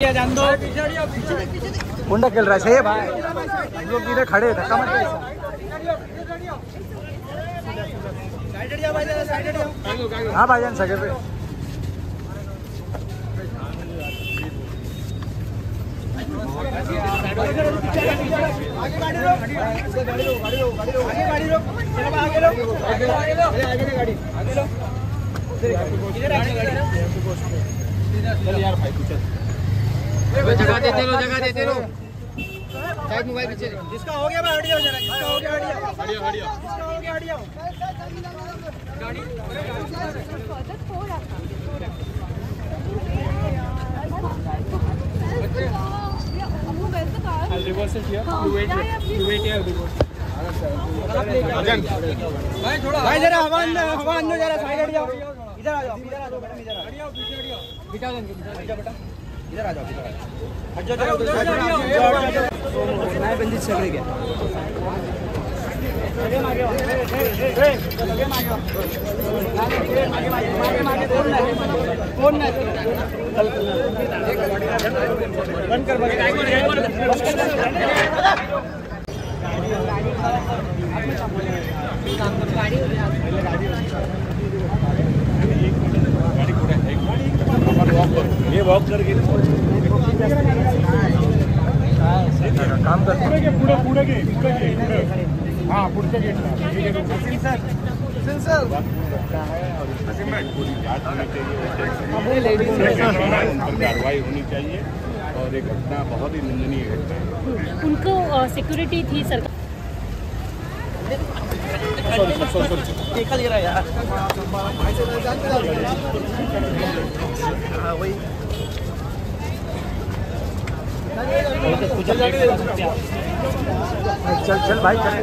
जान कुंडा खेल रहा है सही भाई। हम लोग इधर खड़े हैं, धक्का मत दे। हाँ भाईजान सगे पे। जगह देते लो जगह देते लो साइड मोबाइल पीछे जिसका हो गया भाई हट जाओ जरा जिसका हो गया हट जाओ हट जाओ हट जाओ जिसका हो गया हट जाओ भाई जरा हवा अंदर हवा अंदर जरा साइड हट जाओ इधर आ जाओ इधर आ जाओ मैडम इधर आ जाओ। बिठा देंगे बिठा बेटा। इधर आ जाओ इधर आ जाओ हट जाओ उधर हट जाओ मैं बंदी चल रही है बंद कर हे वॉक करके काम कर घे पुढे पुढे घे पुढे घे पुढे हा पुढच्या गेटला पूरी जाँच होनी चाहिए उन कार्रवाई होनी चाहिए और ये घटना बहुत ही निंदनीय घटना है। उनको सिक्योरिटी थी सरकार देखा दे रहा यार। चल चल भाई चल।